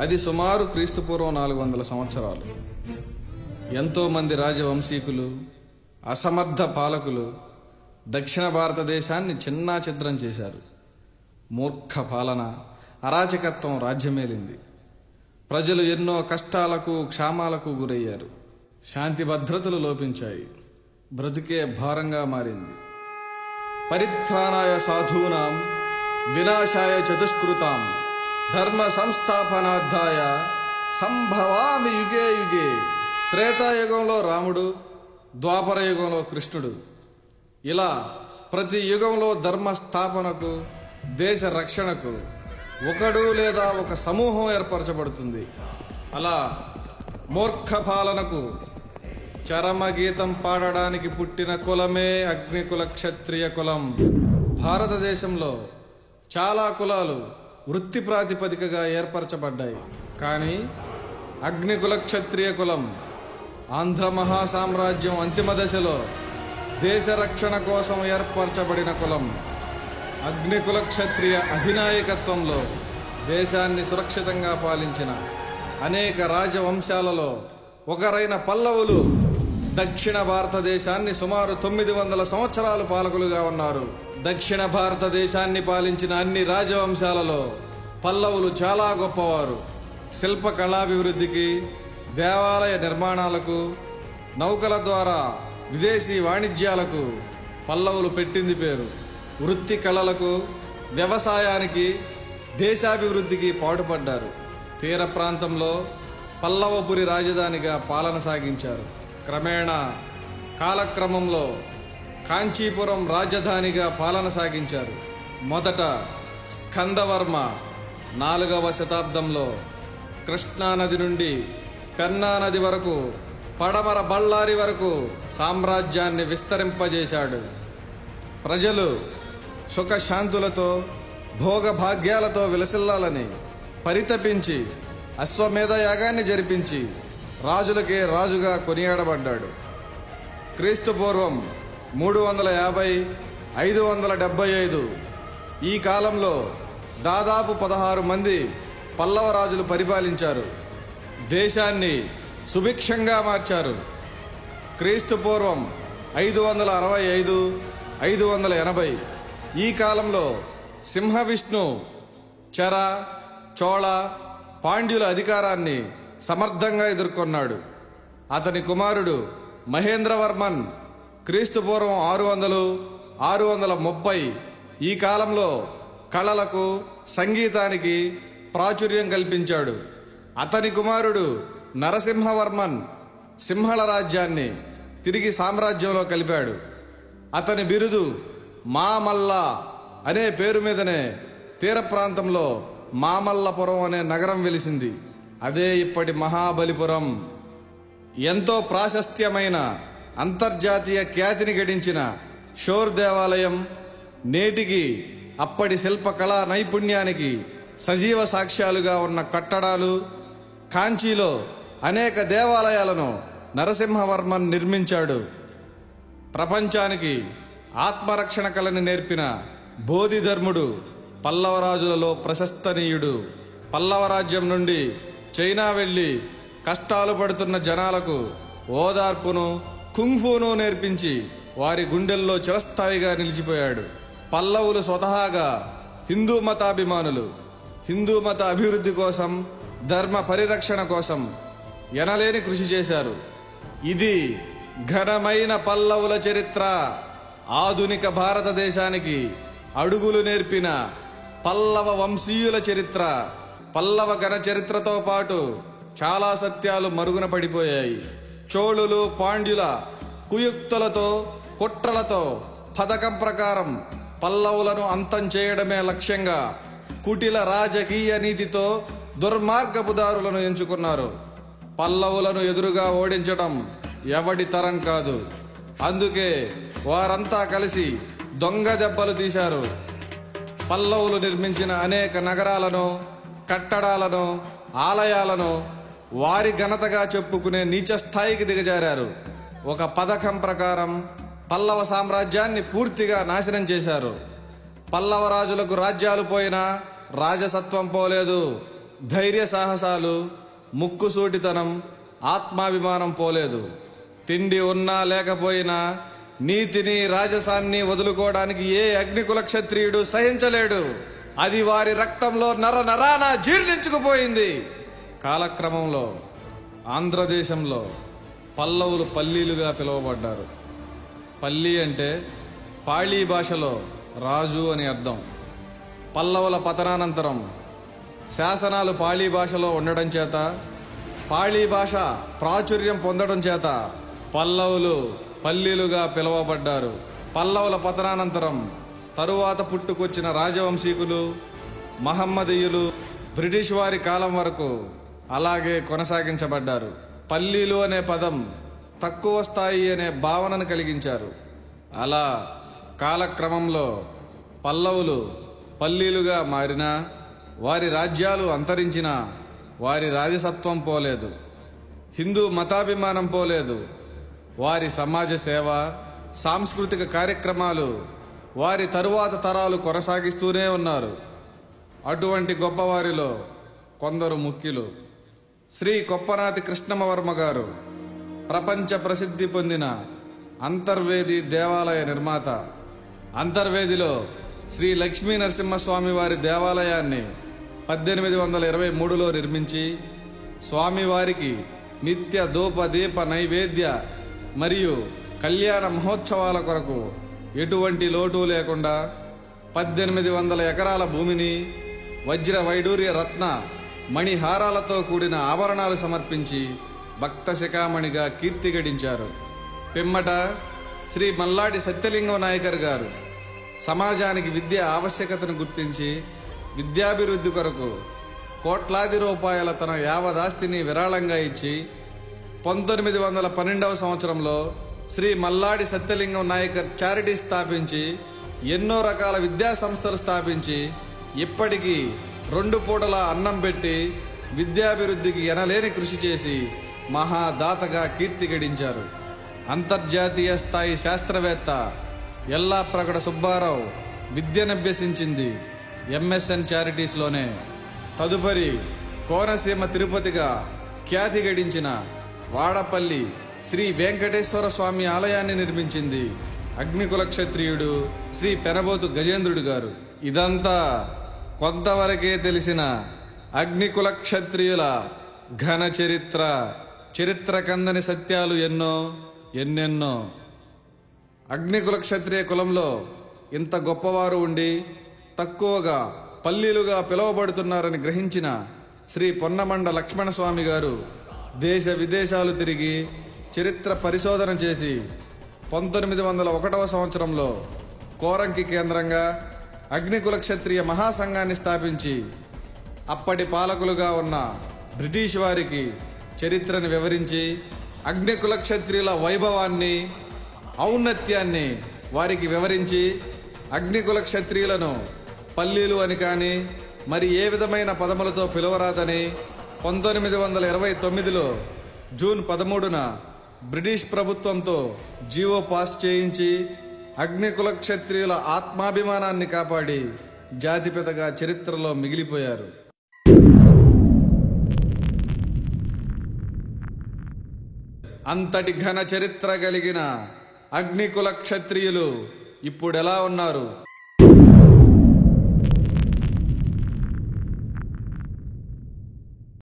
అది సుమారు క్రీస్తుపూర్వం నాలుగు వందల సంవత్సరాలు. ఎంతో మంది రాజవంశీకులు అసమర్థ పాలకులు దక్షిణ భారతదేశాన్ని చిన్నా చిత్రం చేశారు. మూర్ఖ పాలన అరాచకత్వం రాజ్యమేలింది. ప్రజలు ఎన్నో కష్టాలకు క్షామాలకు గురయ్యారు. శాంతి భద్రతలు లోపించాయి. బ్రతుకే భారంగా మారింది. పరిత్రాణాయ సాధూనాం వినాశాయ చతుష్కృతాం. ధర్మ సంస్థాపనార్థాయ సంభవామి యుగే యుగే. త్రేతాయుగంలో రాముడు ద్వాపర యుగంలో కృష్ణుడు. ఇలా ప్రతి యుగంలో ధర్మ స్థాపనకు దేశ రక్షణకు ఒకడు లేదా ఒక సమూహం ఏర్పరచబడుతుంది. అలా మూర్ఖ పాలనకు చరమ గీతం పాడడానికి పుట్టిన కులమే అగ్నికుల క్షత్రియ కులం. భారతదేశంలో చాలా కులాలు వృత్తి ప్రాతిపదికగా ఏర్పరచబడ్డాయి. కానీ అగ్నికుల క్షత్రియ కులం ఆంధ్ర మహాసామ్రాజ్యం అంతిమ దశలో దేశ రక్షణ కోసం ఏర్పరచబడిన కులం. అగ్నికుల క్షత్రియ అధినాయకత్వంలో దేశాన్ని సురక్షితంగా పాలించిన అనేక రాజవంశాలలో ఒకరైన పల్లవులు దక్షిణ భారతదేశాన్ని సుమారు తొమ్మిది వందల సంవత్సరాలు పాలకులుగా ఉన్నారు. దక్షిణ భారతదేశాన్ని పాలించిన అన్ని రాజవంశాలలో పల్లవులు చాలా గొప్పవారు. శిల్ప కళాభివృద్ధికి దేవాలయ నిర్మాణాలకు నౌకల ద్వారా విదేశీ వాణిజ్యాలకు పల్లవులు పెట్టింది పేరు. వృత్తి కళలకు వ్యవసాయానికి దేశాభివృద్ధికి పాటుపడ్డారు. తీర ప్రాంతంలో పల్లవపురి రాజధానిగా పాలన సాగించారు. క్రమేణా కాలక్రమంలో కాంచీపురం రాజధానిగా పాలన సాగించారు. మొదట స్కందవర్మ నాలుగవ శతాబ్దంలో కృష్ణానది నుండి పెన్నానది వరకు పడమర బళ్ళారి వరకు సామ్రాజ్యాన్ని విస్తరింపజేశాడు. ప్రజలు సుఖశాంతులతో భోగభాగ్యాలతో విలసిల్లాలని పరితపించి అశ్వమేధ యాగాన్ని జరిపించి రాజులకే రాజుగా కొనియాడబడ్డాడు. క్రీస్తు పూర్వం మూడు వందల యాభై ఐదు వందల డెబ్బై ఐదు. ఈ కాలంలో దాదాపు పదహారు మంది పల్లవ రాజులు పరిపాలించారు. దేశాన్ని సుభిక్షంగా మార్చారు. క్రీస్తు పూర్వం ఐదు వందల అరవై ఐదు ఐదు వందల ఎనభై. ఈ కాలంలో సింహ విష్ణు చర చోళ పాండ్యుల అధికారాన్ని సమర్థంగా ఎదుర్కొన్నాడు. అతని కుమారుడు మహేంద్రవర్మన్ క్రీస్తు పూర్వం ఆరు వందలు ఆరు వందల ముప్పై ఈ కాలంలో కళలకు సంగీతానికి ప్రాచుర్యం కల్పించాడు. అతని కుమారుడు నరసింహవర్మన్ సింహళ రాజ్యాన్ని తిరిగి సామ్రాజ్యంలో కలిపాడు. అతని బిరుదు మామల్ల అనే పేరు మీదనే తీర ప్రాంతంలో మామల్లపురం అనే నగరం వెలిసింది. అదే ఇప్పటి మహాబలిపురం. ఎంతో ప్రాశస్త్యమైన అంతర్జాతీయ ఖ్యాతిని గడించిన షోర్ దేవాలయం నేటికి అప్పటి శిల్పకళా నైపుణ్యానికి సజీవ సాక్ష్యాలుగా ఉన్న కట్టడాలు కాంచీలో అనేక దేవాలయాలను నరసింహవర్మన్ నిర్మించాడు. ప్రపంచానికి ఆత్మరక్షణ కళని నేర్పిన బోధిధర్ముడు పల్లవరాజులలో ప్రశస్తనీయుడు. పల్లవరాజ్యం నుండి చైనా వెళ్ళి కష్టాలు పడుతున్న జనాలకు ఓదార్పును కుంఫూను నేర్పించి వారి గుండెల్లో చిరస్థాయిగా నిలిచిపోయాడు. పల్లవులు స్వతహాగా హిందూ మతాభిమానులు. హిందూ మత అభివృద్ధి కోసం ధర్మ పరిరక్షణ కోసం ఎనలేని కృషి చేశారు. ఇది ఘనమైన పల్లవుల చరిత్ర. ఆధునిక భారతదేశానికి అడుగులు నేర్పిన పల్లవ వంశీయుల చరిత్ర. పల్లవ ఘన చరిత్రతో పాటు చాలా సత్యాలు మరుగున పడిపోయాయి. చోళులు పాండ్యుల కుయుక్తులతో కుట్రలతో పథకం ప్రకారం పల్లవులను అంతం చేయడమే లక్ష్యంగా కుటిల రాజకీయ నీతితో దుర్మార్గపుదారులను ఎంచుకున్నారు. పల్లవులను ఎదురుగా ఓడించడం ఎవడి తరం కాదు. అందుకే వారంతా కలిసి దొంగ దెబ్బలు తీశారు. పల్లవులు నిర్మించిన అనేక నగరాలను కట్టడాలను ఆలయాలను వారి ఘనతగా చెప్పుకునే నీచ స్థాయికి దిగజారారు. ఒక పథకం ప్రకారం పల్లవ సామ్రాజ్యాన్ని పూర్తిగా నాశనం చేశారు. పల్లవ రాజులకు రాజ్యాలు పోయినా రాజసత్వం పోలేదు. ధైర్య సాహసాలు ముక్కుసూటితనం ఆత్మాభిమానం పోలేదు. తిండి ఉన్నా లేకపోయినా నీతిని రాజసాన్ని వదులుకోవడానికి ఏ అగ్నికుల క్షత్రియుడు సహించలేడు. అది వారి రక్తంలో నర నరాన జీర్ణించుకుపోయింది. కాలక్రమంలో ఆంధ్రదేశంలో పల్లవులు పల్లీలుగా పిలువబడ్డారు. పల్లి అంటే పాళీ భాషలో రాజు అని అర్థం. పల్లవుల పతనానంతరం శాసనాలు పాళీ భాషలో ఉండడం చేత పాళీ భాష ప్రాచుర్యం పొందడం చేత పల్లవులు పల్లీలుగా పిలువబడ్డారు. పల్లవుల పతనానంతరం తరువాత పుట్టుకొచ్చిన రాజవంశీకులు మహమ్మదీయులు బ్రిటిష్ వారి కాలం వరకు అలాగే కొనసాగించబడ్డారు. పల్లీలు అనే పదం తక్కువ స్థాయి అనే భావనను కలిగించారు. అలా కాలక్రమంలో పల్లవులు పల్లీలుగా మారినా వారి రాజ్యాలు అంతరించినా వారి రాజసత్వం పోలేదు. హిందూ మతాభిమానం పోలేదు. వారి సమాజ సేవ సాంస్కృతిక కార్యక్రమాలు వారి తరువాత తరాలు కొనసాగిస్తూనే ఉన్నారు. అటువంటి గొప్పవారిలో కొందరు ముఖ్యులు. శ్రీ కొప్పనాతి కృష్ణమవర్మ గారు ప్రపంచ ప్రసిద్ధి పొందిన అంతర్వేది దేవాలయ నిర్మాత. అంతర్వేదిలో శ్రీ లక్ష్మీ నరసింహస్వామి వారి దేవాలయాన్ని పద్దెనిమిది వందల ఇరవై మూడులో నిర్మించి స్వామివారికి నిత్య ధూప దీప నైవేద్య మరియు కళ్యాణ మహోత్సవాల కొరకు ఎటువంటి లోటు లేకుండా పద్దెనిమిది వందల ఎకరాల భూమిని వజ్ర వైడూర్య రత్న మణిహారాలతో కూడిన ఆభరణాలు సమర్పించి భక్త శిఖామణిగా కీర్తి గడించారు. పిమ్మట శ్రీ మల్లాడి సత్యలింగం నాయకర్ గారు సమాజానికి విద్య ఆవశ్యకతను గుర్తించి విద్యాభివృద్ధి కొరకు కోట్లాది రూపాయల తన యావదాస్తిని విరాళంగా ఇచ్చి పంతొమ్మిది వందల పన్నెండవ సంవత్సరంలో శ్రీ మల్లాడి సత్యలింగం నాయకర్ చారిటీ స్థాపించి ఎన్నో రకాల విద్యా సంస్థలు స్థాపించి ఇప్పటికీ రెండు పూటల అన్నం పెట్టి విద్యాభివృద్ధికి ఎనలేని కృషి చేసి మహాదాతగా కీర్తి గడించారు. అంతర్జాతీయ స్థాయి శాస్త్రవేత్త ఎల్లాప్రగడ సుబ్బారావు విద్యనభ్యసించింది ఎంఎస్ఎన్ చారిటీస్లోనే. తదుపరి కోనసీమ తిరుపతిగా ఖ్యాతి గడించిన వాడపల్లి శ్రీ వెంకటేశ్వర స్వామి ఆలయాన్ని నిర్మించింది అగ్నికుల క్షత్రియుడు శ్రీ పెనబోతు గజేంద్రుడు గారు. ఇదంతా కొంతవరకే తెలిసిన అగ్నికుల క్షత్రియుల ఘన చరిత్ర చరిత్ర కందని సత్యాలు ఎన్నో ఎన్నెన్నో. అగ్నికుల క్షత్రియ కులంలో ఇంత గొప్పవారు ఉండి తక్కువగా పల్లీలుగా పిలువబడుతున్నారని గ్రహించిన శ్రీ పొన్నమండ లక్ష్మణస్వామి గారు దేశ విదేశాలు తిరిగి చరిత్ర పరిశోధన చేసి పంతొమ్మిది వందల ఒకటవ సంవత్సరంలో కోరంకి కేంద్రంగా అగ్నికుల క్షత్రియ మహాసంఘాన్ని స్థాపించి అప్పటి పాలకులుగా ఉన్న బ్రిటిష్ వారికి చరిత్రను వివరించి అగ్నికుల క్షత్రియుల వైభవాన్ని ఔన్నత్యాన్ని వారికి వివరించి అగ్నికుల క్షత్రియులను పల్లీలు అని కానీ మరి ఏ విధమైన పదములతో పిలువరాదని పంతొమ్మిది వందల ఇరవై తొమ్మిదిలో జూన్ పదమూడున బ్రిటిష్ ప్రభుత్వంతో జీవో పాస్ చేయించి అగ్నికుల క్షత్రియుల ఆత్మాభిమానాన్ని కాపాడి జాతిపితగా చరిత్రలో మిగిలిపోయారు. అంతటి ఘన చరిత్ర కలిగిన అగ్నికుల క్షత్రియులు ఇప్పుడెలా ఉన్నారు?